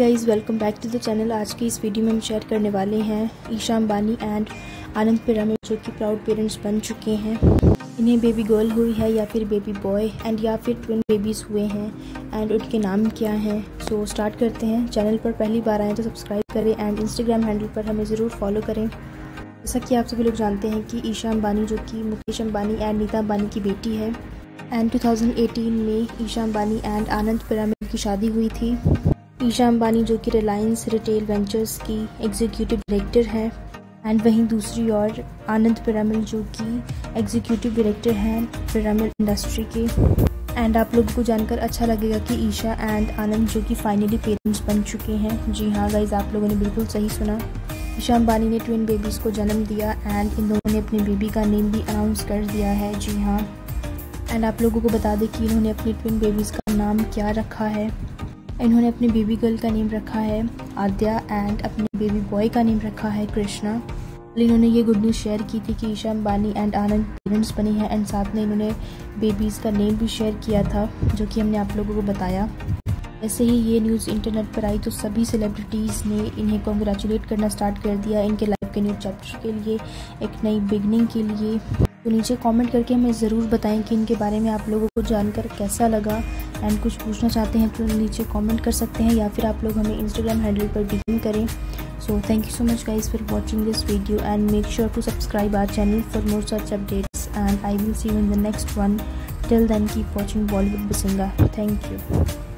Guys welcome back to the channel आज की इस वीडियो में हम शेयर करने वाले हैं ईशा अंबानी एंड आनंद पिरामिड जो कि प्राउड पेरेंट्स बन चुके हैं। इन्हें बेबी गर्ल हुई है या फिर बेबी बॉय एंड या फिर ट्विन बेबीज़ हुए हैं एंड उनके नाम क्या हैं। सो so, स्टार्ट करते हैं। चैनल पर पहली बार आएँ तो सब्सक्राइब करें एंड इंस्टाग्राम हैंडल पर हमें ज़रूर फॉलो करें। जैसा कि आप सभी लोग जानते हैं कि ईशा अंबानी जो कि मुकेश अंबानी एंड नीता अंबानी की बेटी है। एंड 2018 में ईशा अंबानी एंड आनंद पिरामिड की शादी हुई थी। ईशा अंबानी जो कि रिलायंस रिटेल वेंचर्स की एग्जीक्यूटिव डायरेक्टर हैं एंड वहीं दूसरी ओर आनंद पिरामिल जो कि एग्जीक्यूटिव डायरेक्टर हैं पिरामिल इंडस्ट्री के। एंड आप लोगों को जानकर अच्छा लगेगा कि ईशा एंड आनंद जो कि फाइनली पेरेंट्स बन चुके हैं। जी हाँ गाइज़ आप लोगों ने बिल्कुल सही सुना। ईशा अंबानी ने ट्विन बेबीज़ को जन्म दिया एंड इन दोनों ने अपनी बेबी का नेम भी अनाउंस कर दिया है। जी हाँ। एंड आप लोगों को बता दें कि इन्होंने अपनी ट्विन बेबीज़ का नाम क्या रखा है। इन्होंने अपनी बेबी गर्ल का नेम रखा है, आद्या एंड अपने बेबी बॉय का नेम रखा है, कृष्णा। इन्होंने ये गुड न्यूज़ शेयर की थी कि ईशा अम्बानी एंड आनंद पेरेंट्स बनी हैं एंड साथ में इन्होंने बेबीज़ का नेम भी शेयर किया था, जो कि हमने आप लोगों को बताया। ऐसे ही ये न्यूज़ इंटरनेट पर आई तो सभी सेलिब्रिटीज़ ने इन्हें कॉन्ग्रेचुलेट करना स्टार्ट कर दिया। इनके लाइफ के न्यू चैप्टर के लिए, एक नई बिगनिंग के लिए। तो नीचे कमेंट करके हमें ज़रूर बताएँ कि इनके बारे में आप लोगों को जानकर कैसा लगा। एंड कुछ पूछना चाहते हैं तो नीचे कमेंट कर सकते हैं या फिर आप लोग हमें इंस्टाग्राम हैंडल पर डीएम करें। So thank you so much guys for watching this video and make sure to subscribe our channel for more such updates and I will see in the next one till then keep watching Bollywood बिसिंगा thank you